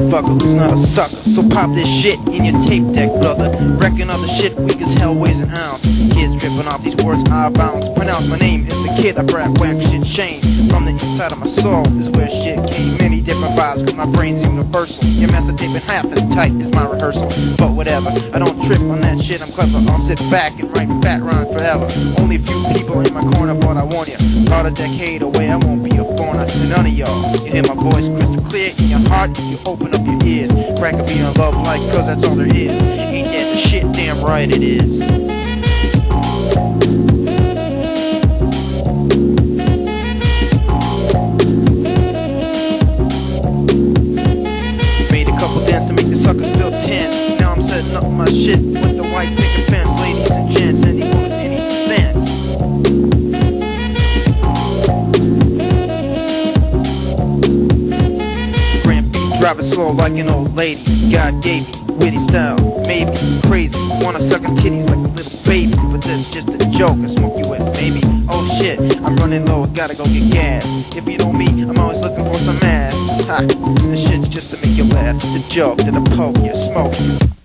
motherfucker who's not a sucker. So pop this shit in your tape deck, brother. Reckon other shit weak as hell weighs and hounds. Kids dripping off these words I bounce. Pronounce my name is the kid I rap whack shit shame. From the inside of my soul is where shit came. Many different vibes, cause my brain's universal. Your master taping half as tight as my rehearsal. But whatever, I don't trip on that shit, I'm clever. I'll sit back and write fat rhymes forever. Only a few people in my corner, but I warn you. About a decade away, I won't be a foreigner to none of y'all. You hear my voice crystal clear in your heart, you open up your ears. Crack a be on love like, cause that's all there is. Ain't that the shit? Damn right it is. Made a couple dents to make the suckers feel tense. Now I'm setting up my shit with the white picket fence, ladies and gents. Anyone driving slow like an old lady. God gave me witty style, maybe crazy. Wanna suck on titties like a little baby, but that's just a joke. I smoke you with, maybe. Oh shit, I'm running low, gotta go get gas. If you don't me, I'm always looking for some ass. Ha, this shit's just to make you laugh. A joke that I poke you, smoke.